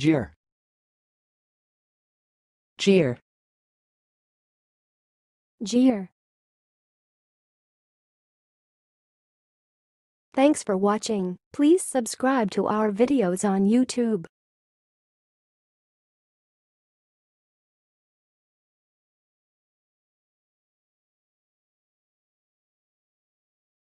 Jeer. jeer, jeer. Thanks for watching. Please subscribe to our videos on YouTube.